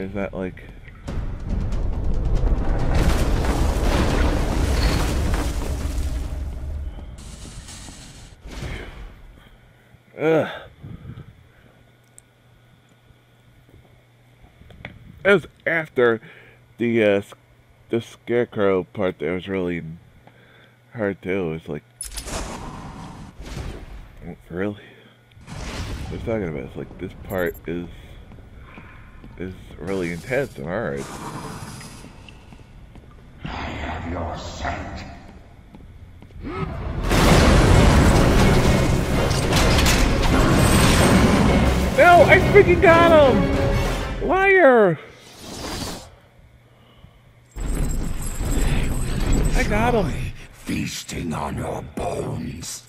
is that like... Ugh. It was after the uh, the scarecrow part that was really hard too. It was like, really? What I was talking about it's like this part is is really intense and hard. I have your scent. No, I freaking got him! Liar! I got him. Feasting on your bones.